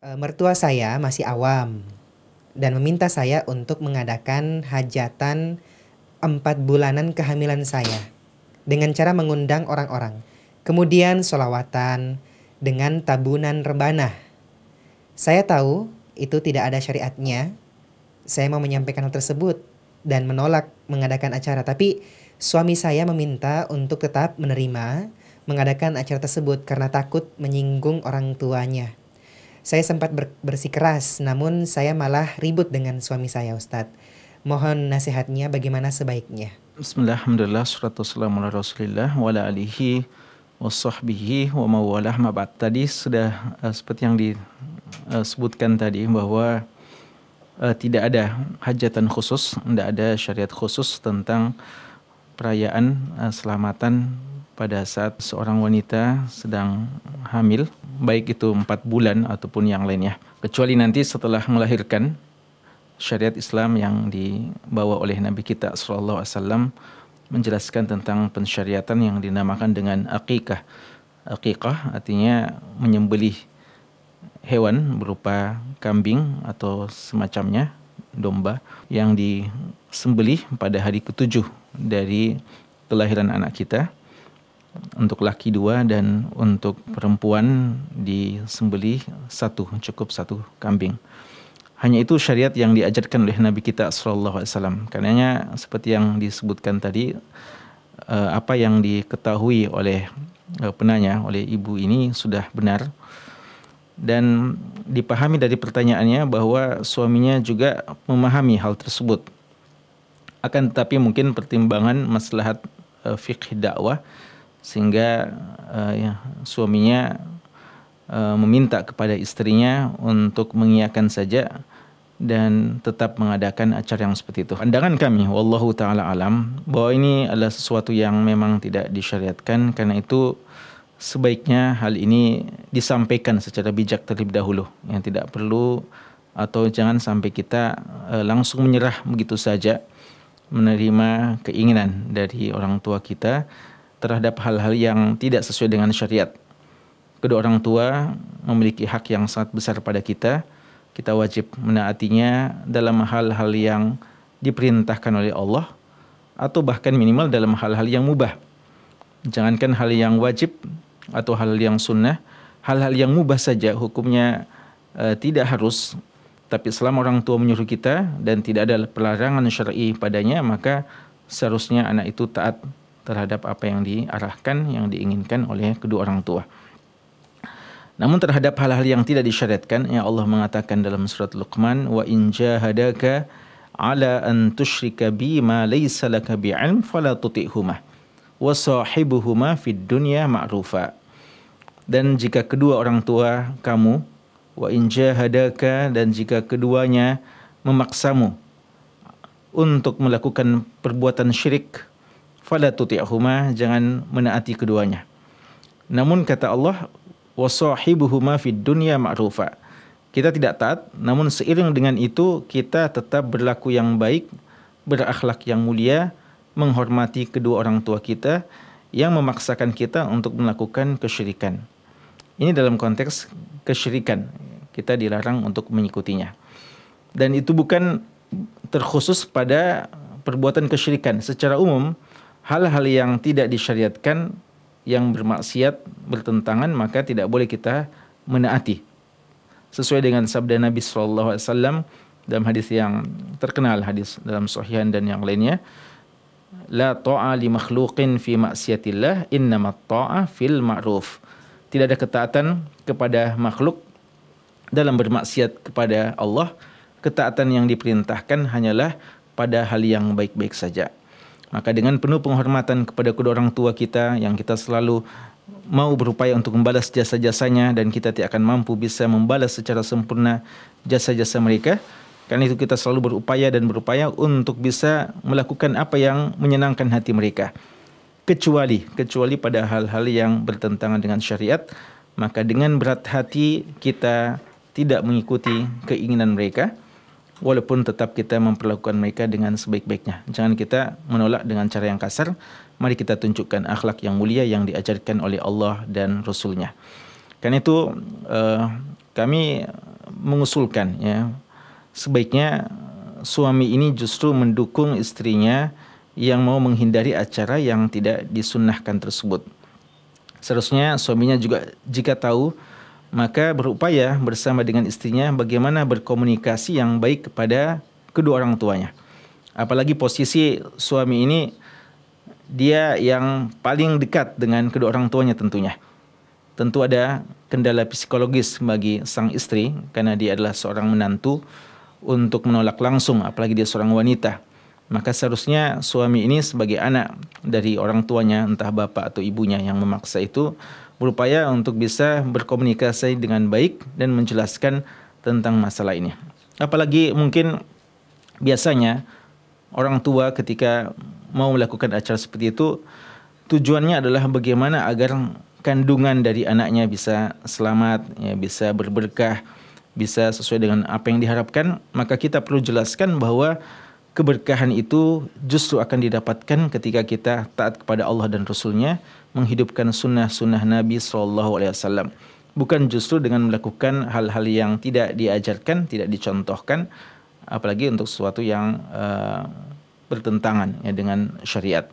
Eh, mertua saya masih awam dan meminta saya untuk mengadakan hajatan empat bulanan kehamilan saya dengan cara mengundang orang-orang. Kemudian solawatan dengan tabunan rebana. Saya tahu itu tidak ada syariatnya. Saya mau menyampaikan hal tersebut dan menolak mengadakan acara. Tapi suami saya meminta untuk tetap menerima mengadakan acara tersebut karena takut menyinggung orang tuanya. Saya sempat ber bersikeras, namun saya malah ribut dengan suami saya, Ustadz. Mohon nasihatnya bagaimana sebaiknya. Bismillah, alhamdulillah, suratu wassalamu ala rasulillah wa wa. Tadi sudah uh, seperti yang disebutkan tadi bahwa uh, tidak ada hajatan khusus, tidak ada syariat khusus tentang perayaan uh, selamatan pada saat seorang wanita sedang hamil baik itu empat bulan ataupun yang lainnya. Kecuali nanti setelah melahirkan syariat Islam yang dibawa oleh Nabi kita Sallallahu Alaihi menjelaskan tentang pensyariatan yang dinamakan dengan akikah. Akikah artinya menyembelih hewan berupa kambing atau semacamnya domba yang disembelih pada hari ketujuh dari kelahiran anak kita untuk laki dua dan untuk perempuan disembeli satu cukup satu kambing. Hanya itu syariat yang diajarkan oleh Nabi kita Sallallahu Alaihi. Karenanya seperti yang disebutkan tadi, eh, apa yang diketahui oleh eh, penanya oleh ibu ini sudah benar dan dipahami dari pertanyaannya bahwa suaminya juga memahami hal tersebut. Akan tetapi mungkin pertimbangan maslahat uh, fikih dakwah sehingga uh, ya, suaminya uh, meminta kepada istrinya untuk mengiyakan saja dan tetap mengadakan acara yang seperti itu. Pandangan kami, wallahu taala alam, bahwa ini adalah sesuatu yang memang tidak disyariatkan. Karena itu sebaiknya hal ini disampaikan secara bijak terlebih dahulu. Yang tidak perlu atau jangan sampai kita uh, langsung menyerah begitu saja menerima keinginan dari orang tua kita terhadap hal-hal yang tidak sesuai dengan syariat. Kedua orang tua memiliki hak yang sangat besar pada kita. Kita wajib menaatinya dalam hal-hal yang diperintahkan oleh Allah atau bahkan minimal dalam hal-hal yang mubah. Jangankan hal yang wajib atau hal yang sunnah, hal-hal yang mubah saja hukumnya uh, tidak harus tapi selama orang tua menyuruh kita dan tidak ada pelarangan syar'i padanya maka seharusnya anak itu taat terhadap apa yang diarahkan, yang diinginkan oleh kedua orang tua. Namun terhadap hal-hal yang tidak disyariatkan, yang Allah mengatakan dalam surat Luqman, wa in jahadaka ala an tusyrika bi ma laysa laka bi'ilm fala tuti'huma wa sahibuhuma fid dunya ma'rufa. Dan jika kedua orang tua kamu wa in jahadaka dan jika keduanya memaksamu untuk melakukan perbuatan syirik fala tuti'huma jangan menaati keduanya. Namun kata Allah wasahibuhuma fid dunya ma'rufa. Kita tidak taat namun seiring dengan itu kita tetap berlaku yang baik berakhlak yang mulia menghormati kedua orang tua kita yang memaksakan kita untuk melakukan kesyirikan. Ini dalam konteks kesyirikan. Kita dilarang untuk mengikutinya. Dan itu bukan terkhusus pada perbuatan kesyirikan. Secara umum hal-hal yang tidak disyariatkan yang bermaksiat bertentangan maka tidak boleh kita menaati. Sesuai dengan sabda Nabi sallallahu alaihi wasallam dalam hadis yang terkenal hadis dalam sahihan dan yang lainnya la ta'a li makhluqin fi maksiatillah innamat ta'a fil ma'ruf. Tidak ada ketaatan kepada makhluk dalam bermaksiat kepada Allah. Ketaatan yang diperintahkan hanyalah pada hal yang baik-baik saja maka dengan penuh penghormatan kepada kedua orang tua kita yang kita selalu mau berupaya untuk membalas jasa-jasanya dan kita tidak akan mampu bisa membalas secara sempurna jasa-jasa mereka. Karena itu kita selalu berupaya dan berupaya untuk bisa melakukan apa yang menyenangkan hati mereka. Kecuali kecuali pada hal-hal yang bertentangan dengan syariat, maka dengan berat hati kita tidak mengikuti keinginan mereka walaupun tetap kita memperlakukan mereka dengan sebaik-baiknya. Jangan kita menolak dengan cara yang kasar. Mari kita tunjukkan akhlak yang mulia yang diajarkan oleh Allah dan Rasulnya. Karena itu uh, kami mengusulkan ya sebaiknya suami ini justru mendukung istrinya yang mau menghindari acara yang tidak disunnahkan tersebut. Seharusnya suaminya juga jika tahu maka berupaya bersama dengan istrinya bagaimana berkomunikasi yang baik kepada kedua orang tuanya. Apalagi posisi suami ini dia yang paling dekat dengan kedua orang tuanya tentunya. Tentu ada kendala psikologis bagi sang istri karena dia adalah seorang menantu untuk menolak langsung apalagi dia seorang wanita maka seharusnya suami ini sebagai anak dari orang tuanya entah bapak atau ibunya yang memaksa itu berupaya untuk bisa berkomunikasi dengan baik dan menjelaskan tentang masalah ini. Apalagi mungkin biasanya orang tua ketika mau melakukan acara seperti itu tujuannya adalah bagaimana agar kandungan dari anaknya bisa selamat, ya, bisa berberkah, bisa sesuai dengan apa yang diharapkan, maka kita perlu jelaskan bahwa keberkahan itu justru akan didapatkan ketika kita taat kepada Allah dan Rasulnya menghidupkan sunnah-sunnah Nabi Sallallahu Alaihi Wasallam bukan justru dengan melakukan hal-hal yang tidak diajarkan tidak dicontohkan apalagi untuk sesuatu yang uh, bertentangan ya dengan syariat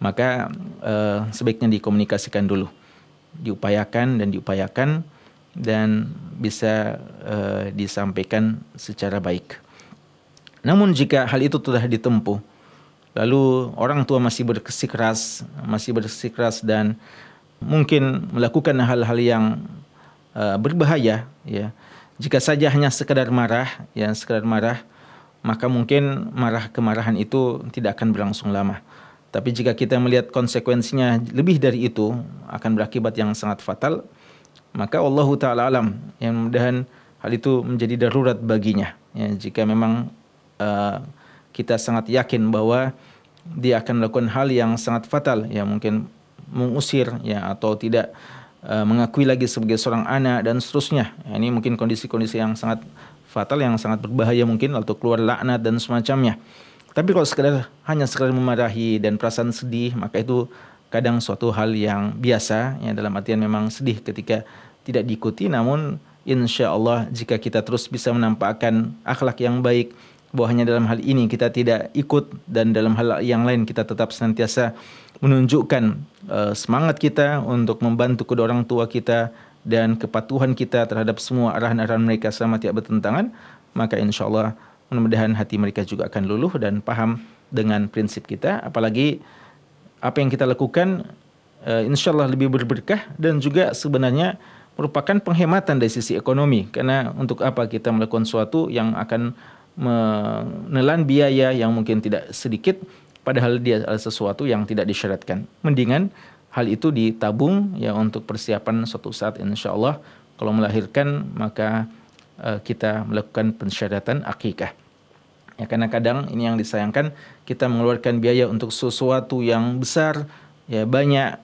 maka uh, sebaiknya dikomunikasikan dulu diupayakan dan diupayakan dan bisa uh, disampaikan secara baik. Namun jika hal itu telah ditempuh, lalu orang tua masih bersikeras, masih bersikeras dan mungkin melakukan hal-hal yang uh, berbahaya, ya. Jika saja hanya sekedar marah, ya sekedar marah, maka mungkin marah kemarahan itu tidak akan berlangsung lama. Tapi jika kita melihat konsekuensinya lebih dari itu akan berakibat yang sangat fatal, maka Allah taala alam yang mudahan hal itu menjadi darurat baginya. Ya, jika memang uh, kita sangat yakin bahwa dia akan melakukan hal yang sangat fatal yang mungkin mengusir ya atau tidak uh, mengakui lagi sebagai seorang anak dan seterusnya. Ya, ini mungkin kondisi-kondisi yang sangat fatal yang sangat berbahaya mungkin atau keluar laknat dan semacamnya. Tapi kalau sekedar hanya sekedar memarahi dan perasaan sedih maka itu kadang suatu hal yang biasa ya dalam artian memang sedih ketika tidak diikuti namun insya Allah jika kita terus bisa menampakkan akhlak yang baik bahwa hanya dalam hal ini. Kita tidak ikut dan dalam hal yang lain kita tetap senantiasa menunjukkan uh, semangat kita untuk membantu kedua orang tua kita dan kepatuhan kita terhadap semua arahan-arahan mereka selama tidak bertentangan maka insya Allah mudah-mudahan hati mereka juga akan luluh dan paham dengan prinsip kita. Apalagi apa yang kita lakukan uh, insya Allah lebih berberkah dan juga sebenarnya merupakan penghematan dari sisi ekonomi. Karena untuk apa kita melakukan sesuatu yang akan menelan biaya yang mungkin tidak sedikit padahal dia adalah sesuatu yang tidak disyaratkan. Mendingan hal itu ditabung ya untuk persiapan suatu saat insya Allah kalau melahirkan maka uh, kita melakukan pensyaratan akikah. Ya karena kadang ini yang disayangkan kita mengeluarkan biaya untuk sesuatu yang besar ya banyak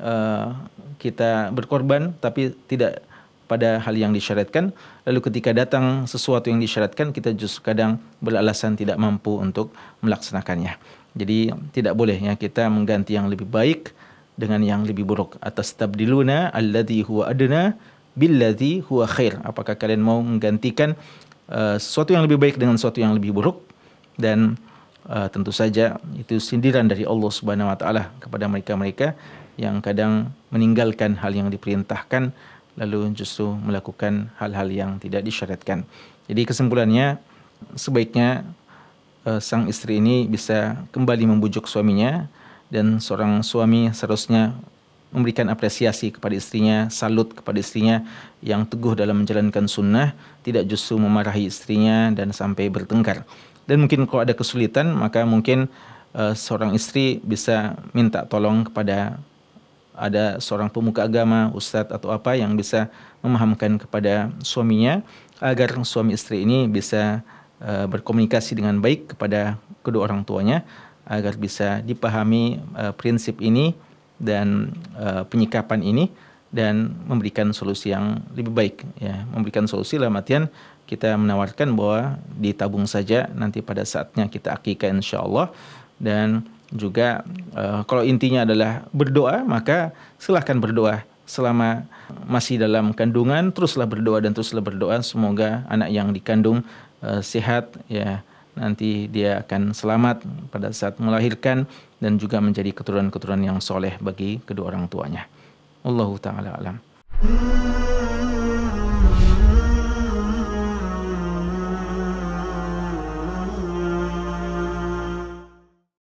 uh, kita berkorban tapi tidak pada hal yang disyaratkan. Lalu ketika datang sesuatu yang disyaratkan kita justru kadang beralasan tidak mampu untuk melaksanakannya. Jadi tidak boleh ya kita mengganti yang lebih baik dengan yang lebih buruk. Atas tabdiluna alladhi huwa adna billadhi huwa khair. Apakah kalian mau menggantikan uh, sesuatu yang lebih baik dengan sesuatu yang lebih buruk? Dan uh, tentu saja itu sindiran dari Allah Subhanahu wa taala kepada mereka-mereka yang kadang meninggalkan hal yang diperintahkan lalu justru melakukan hal-hal yang tidak disyaratkan. Jadi kesimpulannya sebaiknya uh, sang istri ini bisa kembali membujuk suaminya dan seorang suami seharusnya memberikan apresiasi kepada istrinya, salut kepada istrinya yang teguh dalam menjalankan sunnah, tidak justru memarahi istrinya dan sampai bertengkar. Dan mungkin kalau ada kesulitan, maka mungkin uh, seorang istri bisa minta tolong kepada ada seorang pemuka agama, ustadz atau apa yang bisa memahamkan kepada suaminya agar suami istri ini bisa uh, berkomunikasi dengan baik kepada kedua orang tuanya agar bisa dipahami uh, prinsip ini dan uh, penyikapan ini dan memberikan solusi yang lebih baik ya. Memberikan solusi dalam artian kita menawarkan bahwa ditabung saja nanti pada saatnya kita akikah insyaallah dan juga uh, kalau intinya adalah berdoa maka silahkan berdoa selama masih dalam kandungan teruslah berdoa dan teruslah berdoa semoga anak yang dikandung uh, sehat ya nanti dia akan selamat pada saat melahirkan dan juga menjadi keturunan-keturunan yang soleh bagi kedua orang tuanya. Allahu taala alam.